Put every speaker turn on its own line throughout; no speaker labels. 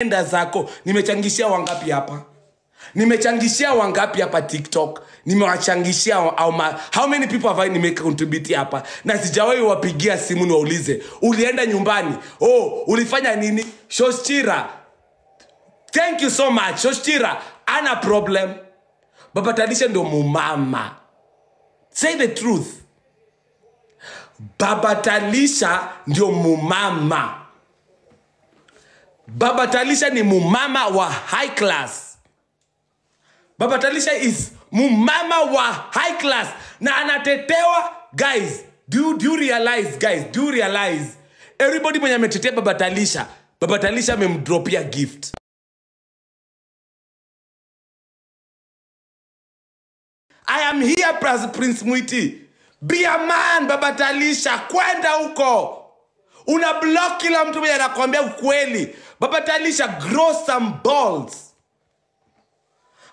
enda zako. Nimechangishia wangapi hapa? Nimechangishia wangapi hapa tiktok? Nimewachangishia how many people have I nimecontribute hapa? Na sijawahi wapigia simu niwaulize ulienda nyumbani? Oh ulifanya nini? Shoshira. Thank you so much. Shoshira. Ana problem. Baba talisha ndio mumama. Say the truth. Baba talisha ndio mumama baba talisha ni mumama wa high class baba talisha is mumama wa high class na anatetewa guys do, you- do you realize guys do you realize everybody mwenye ametetea baba talisha baba talisha amemdropia gift I am here Prince Mwiti. Be a man Baba Talisha, kwenda huko. Una block kila mtu mwenye anakuambia ukweli. Baba Talisha, grow some balls.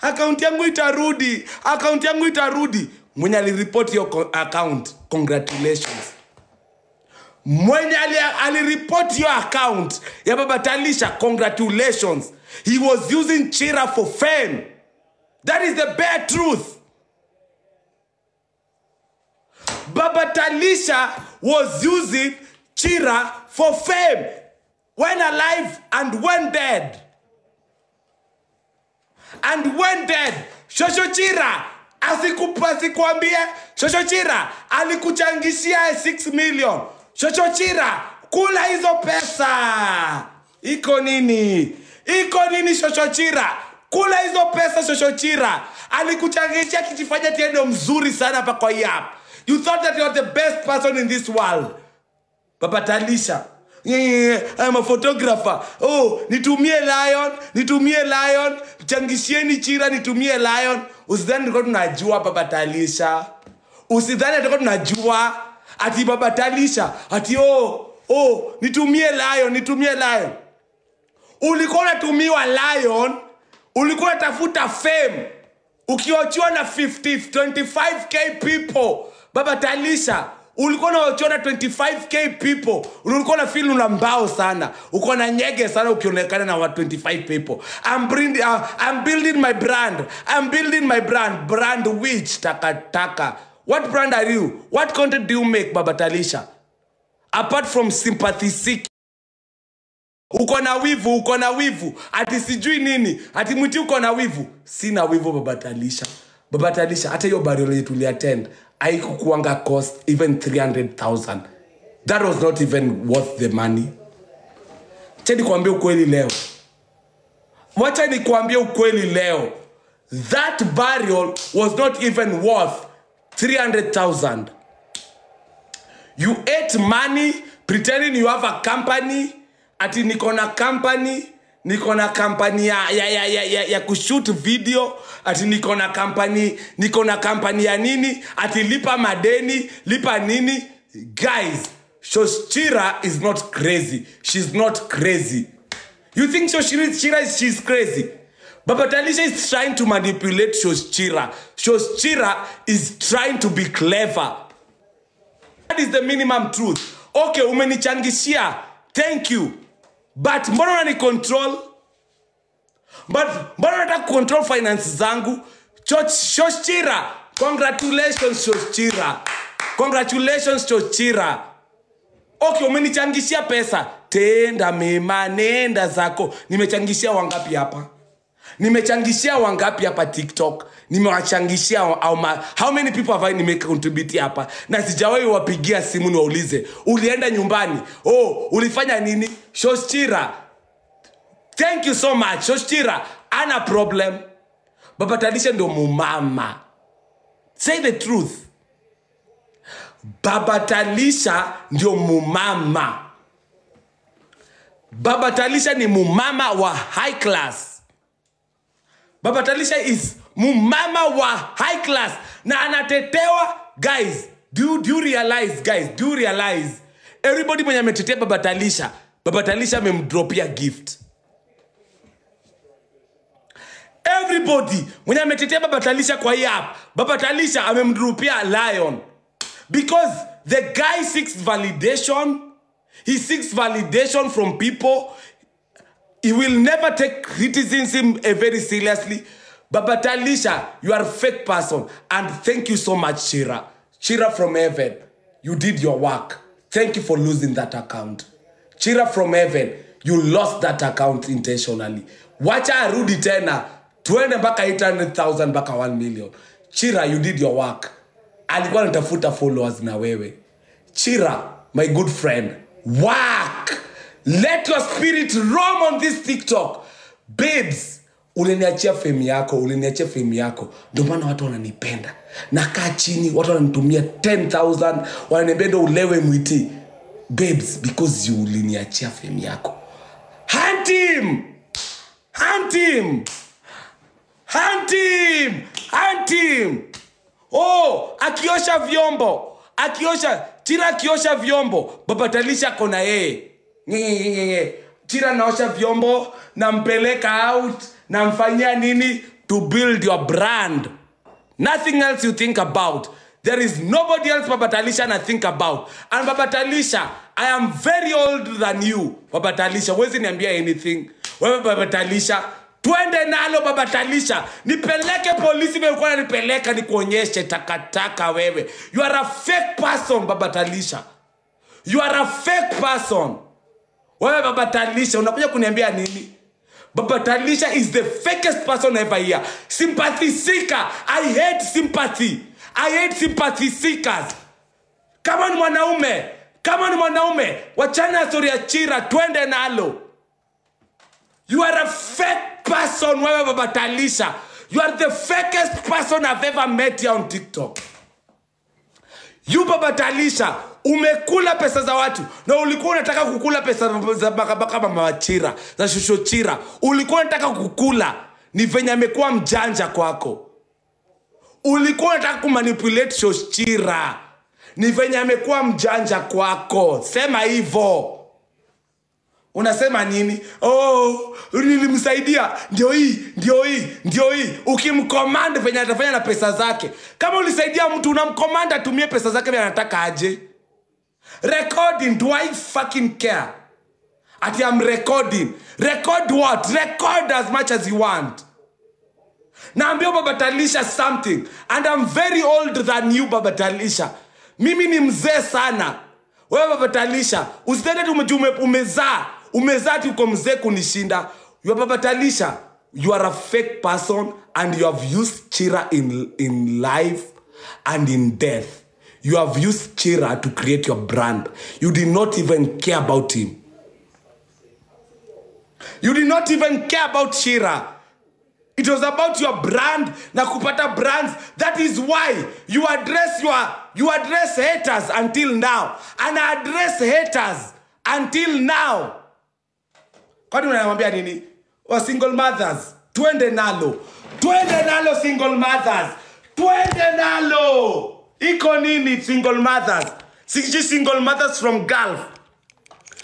Akaunti yangu itarudi, akaunti yangu itarudi. Mwenye aliripoti hiyo account, congratulations. Mwenye ali- aliripoti hiyo account ya Baba Talisha, congratulations. He was using Chira for fame. That is the bare truth. Baba Talisha was using Chira for fame when alive and when dead. And when dead, Shosho Chira asikuambie Shosho Chira alikuchangishia 6 million. Shosho Chira kula hizo pesa. Iko nini? Iko nini Shosho Chira? Kula hizo pesa Shosho Chira. Alikuchangishia kijifanya tiendo mzuri sana hapa kwa hii. You thought that you are the best person in this world. Baba Talisha. Yeah, yeah, yeah. I'm a photographer. Oh, nitumie lion, nitumie lion, changishieni chira nitumie lion. Usidhani tulikuwa tunajua Baba Talisha. Usidhani tulikuwa tunajua ati Baba Talisha ati oh, oh, nitumie lion, nitumie lion. Ulikuwa unatumiwa lion, ulikuwa unatafuta fame. Ukiwachiwa na 50 25k people. Baba Talisha, ulikuwa unawachiwa na 25k people. Ulikuwa na feel una mbao sana. Uko na nyege sana ukionekana na wa 25 people. I'm bringing, uh, I'm building my brand. I'm building my brand. Brand which takataka. What brand are you? What content do you make, Baba Talisha? Apart from sympathy seeking uko na wivu uko na wivu ati sijui nini ati mwiti uko na wivu sina wivu babatalisha babatalisha hata hiyo burial yetu tuliattend haikukuanga cost even 300000 that was not even worth the money. Cha nikuambia ukweli leo. Wacha nikuambia ukweli leo. That burial was not even worth 300000 you ate money pretending you have a company ati niko na company niko na kampani ya, ya, ya, ya, ya, ya kushut video ati niko na kampani niko na kampani ya nini ati lipa madeni lipa nini guys shoshira is not crazy she's not crazy you think shoshira is she's crazy Baba Talisha is trying to manipulate Shoshira. Shoshira is trying to be clever. That is the minimum truth. Okay, umenichangishia. Thank you. But mbona unani control? But mbona unataka control finance zangu? shoshira. Congratulations shoshira Congratulations shoshira Okay, umenichangishia pesa. Tenda mema, nenda zako. Nimechangishia wangapi hapa? Nimechangishia wangapi hapa tiktok? Nimewachangishia how many people have I nimecontribute hapa? Na sijawahi wapigia simu niwaulize ulienda nyumbani? Oh ulifanya nini? Shoshira. Thank you so much. Shoshira ana problem. Baba tadisha ndio mumama. Say the truth. Baba talisha ndio mumama. Baba talisha ni mumama wa high class Baba Talisha is mumama wa high class na anatetewa guys. Do, you- do you realize guys? Do you realize everybody mwenye ametetea Baba Talisha, Baba Talisha amemdropia gift. Everybody mwenye ametetea Baba Talisha kwa hii app, Baba Talisha amemdropia lion because the guy seeks validation. He seeks validation from people he will never take criticism eh, very seriously Baba Talisha, you are a fake person. And thank you so much, Shira. Shira from heaven, you did your work. Thank you for losing that account. Shira from heaven, you lost that account intentionally. Wacha arudi tena, tuende mpaka 800,000 mpaka 1 million. Chira, you did your work. Alikuwa anatafuta followers na wewe. Chira, my good friend, work. Let your spirit roam on this TikTok. Babes, uliniachia fame yako uliniachia fame yako. Ndio maana watu wananipenda. Nakaa chini watu wananitumia 10000 wananiambia ndo ulewe mwiti. Babes because you uliniachia fame yako. Hunt him hunt him hunt him hunt him oh akiosha vyombo akiosha tira akiosha vyombo babatalisha kona yeye Tira naosha vyombo nampeleka out namfanyia nini? To build your brand. Nothing else you think about. There is nobody else babatalisha na think about. And babatalisha i am very old than you babatalisha wezi niambia anything. Wewe babatalisha twende nalo babatalisha nipeleke polisi vekuwa nipeleka nikuonyeshe takataka wewe. You are a fake person babatalisha you are a fake person wewe baba talisha unakuja kuniambia nini? Baba talisha is the fakest person ever here sympathy seeker. I hate sympathy. I hate sympathy seekers. Kama ni mwanaume kama ni mwanaume wachana stori ya chira twende nalo. You are a fake person wewe baba talisha. You are the fakest person i've ever met here on tiktok you batalisha. Umekula pesa za watu. Na ulikuwa unataka kukula pesa za bakabaka mama wachira za shushochira ulikuwa unataka kukula. Ni venye amekuwa mjanja kwako. Ulikuwa unataka kumanipulate shoshchira ni venye amekuwa mjanja kwako. Sema hivo unasema nini? Oh, nilimsaidia. Ndio hii ndio hii ndio hii. Ukimkomanda venye atafanya na pesa zake. Kama ulisaidia mtu unamkomanda atumie pesa zake venye anataka aje. Recording do i fucking care? Ati am recording. Record what? Record as much as you want. Naambia baba talisha something. And i'm very old than you baba talisha. Mimi ni mzee sana. Wewe baba talisha usitende tu ume- ume- umezaa umezaa ti uko mzee kunishinda. You babatalisha you are a fake person and you have used chira in, in life and in death. You have used chira to create your brand. You did not even care about him. You did not even care about chira. It was about your brand na kupata brands. That is why you address your you address haters until now. And address haters until now kwani unamwambia nini? Wa single mothers twende nalo. Twende nalo single mothers. Twende nalo. Iko nini single mothers? Sijui single mothers from gulf.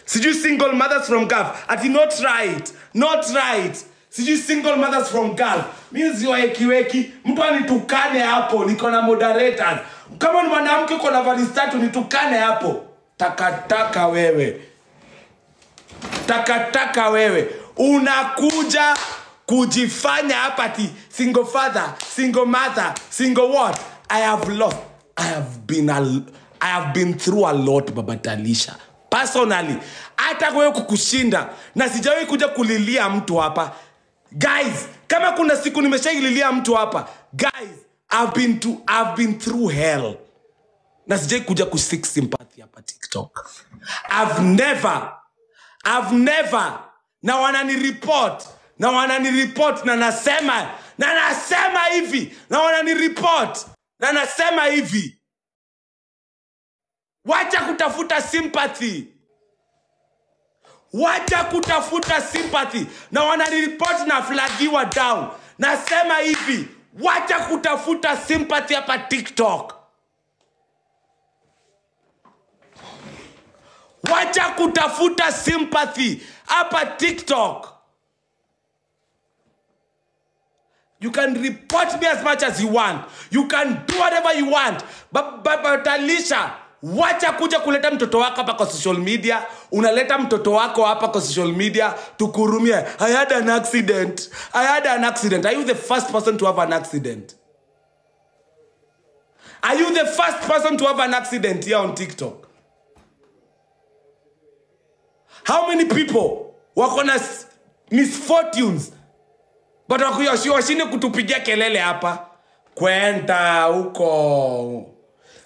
Sijui single mothers from gulf. Ati not right not right. Sijui single mothers from gulf. Mi ziwaekiweki mtu anitukane hapo niko na moderators. Kama ni mwanamke uko na vanistatu nitukane hapo. Takataka wewe takataka wewe. Unakuja kujifanya hapa ti single father single mother single what? I have lost i have been a, i have been through a lot babatalisha personally hata wewe kukushinda na sijawahi kuja kulilia mtu hapa. Guys kama kuna siku nimeshaililia mtu hapa guys I've been, to, I've been through hell. Na sijai kuja kusik sympathy hapa tiktok. I've never i've never na wananiripot na wananiripot na nasema na nasema hivi na wananiripot na nasema hivi. Wacha kutafuta sympathy. Wacha kutafuta sympathy. Na wananiripot na flagiwa down. Nasema hivi wacha kutafuta sympathy hapa tiktok wacha kutafuta sympathy. Hapa tiktok. You can report me as much as you want. You can do whatever you want. But, but, but Alicia, wacha kuja kuleta mtoto wako hapa kwa social media. Unaleta mtoto wako hapa kwa social media tukurumie. I had an accident. I had an accident. Are you the first person to have an accident? Are you the first person to have an accident here on tiktok how many people wako na misfortunes? But washinde kutupigia kelele hapa. Kwenda huko.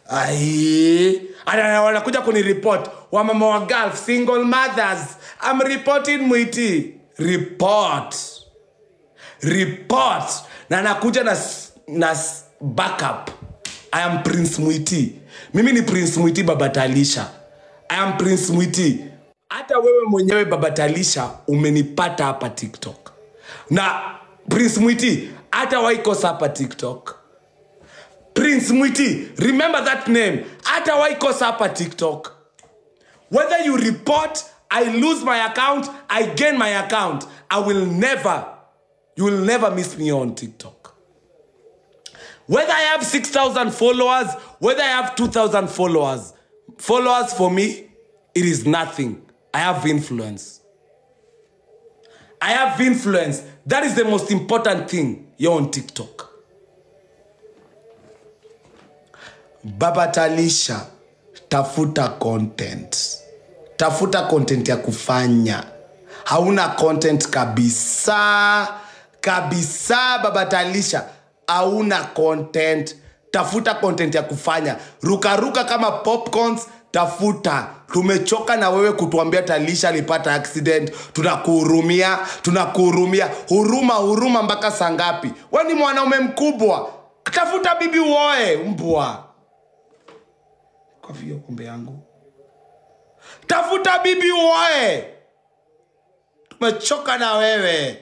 Ai Ana- wanakuja kuniripot wamama wa gulf single mothers. I'm reporting mwiti. Report. Report. Na nakuja na, na backup. I am prince mwiti. Mimi ni prince mwiti babatalisha i am prince mwiti hata wewe mwenyewe Baba Talisha umenipata hapa tiktok. Na prince mwiti hata waikosa hapa tiktok. Prince mwiti remember that name. Hata waikosa hapa tiktok. Whether you report i lose my account i gain my account i will never you will never miss me on tiktok. Whether i have 6000 followers whether i have 2000 followers followers for me it is nothing i have influence. I have influence. That is the most important thing. You're on tiktok. Baba talisha tafuta content. Tafuta content ya kufanya. Hauna content kabisa. Kabisa baba talisha. Hauna content. Tafuta content ya kufanya. Rukaruka kama popcorns. Tafuta tumechoka na wewe kutuambia talisha alipata accident. Tunakuhurumia tunakuhurumia. Huruma huruma mpaka saa ngapi? We ni mwanaume mkubwa. Tafuta bibi uoe mbwa. Kwa vio kumbe yangu. Tafuta bibi uoe. Tumechoka na wewe.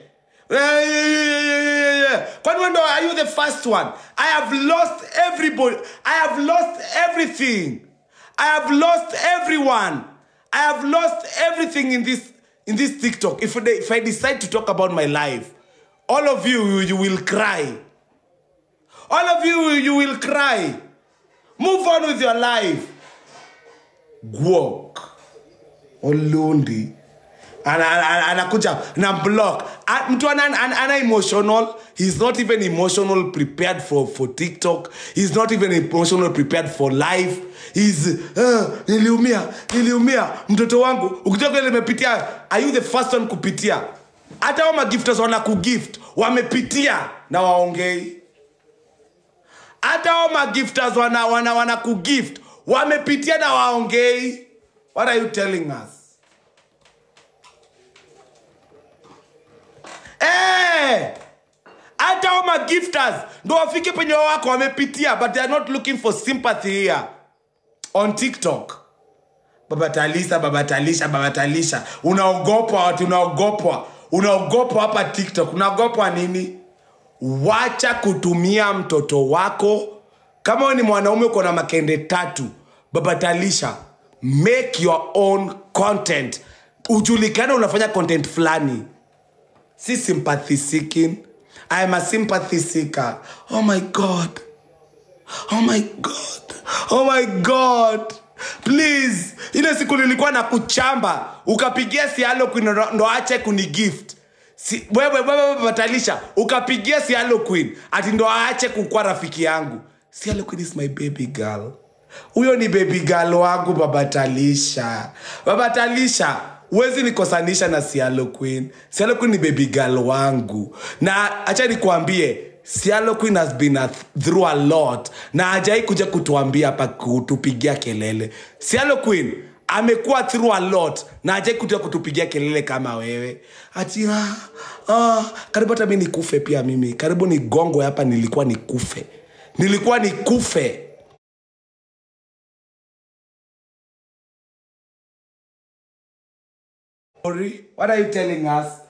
Kwani wendo are you the first one? I have lost everybody. I have lost everything i have lost everyone. I have lost everything in this in this tiktok. If, they, if i decide to talk about my life all of you you will cry. All of you you will cry. Move on with your life. Guok. Olundi anakuja na block. Mtu ana, ana, ana emotional. He's not even emotional prepared for, for tiktok. He's not even emotional prepared for life. He's uh, niliumia niliumia. Mtoto wangu ukitoka limepitia imepitia are you the first one kupitia? Hata wa magifters wana kugift wamepitia na waongei. Hata hao magifters wana, wana, wana kugift wamepitia na waongei. What are you telling us hata hao magifters ndo wafike penye wako wamepitia but they are not looking for sympathy here. On tiktok. Babatalisa babatalisha babatalisha unaogopwa watu unaogopwa. Unaogopwa hapa tiktok. Unaogopwa nini? Wacha kutumia mtoto wako. Kama ni mwanaume uko na makende tatu babatalisha make your own content. Ujulikane unafanya content fulani si sympathy seeking. I am a sympathy seeker. Oh my god. Oh my god. Oh my god. Please. Ile siku nilikuwa na kuchamba ukapigia sialo queen ndo- ache kuni gift. Si, wewe wewe batalisha ukapigia sialo queen ati ndo aache kukuwa rafiki yangu. Sialo queen is my baby girl. Huyo ni baby girl wangu babatalisha babatalisha huwezi nikosanisha na sialo queen. Sialo queen ni baby girl wangu. Na acha nikuambie sialo queen has been a, through a lot. Na ajai kuja kutuambia hapa kutupigia kelele. Sialo queen amekuwa through a lot na ajai kuja kutupigia kelele kama wewe. Ati ah, ah, karibu hata mi nikufe pia mimi. Karibu ni nigongwe hapa nilikuwa nikufe. Nilikuwa nikufe what are you telling us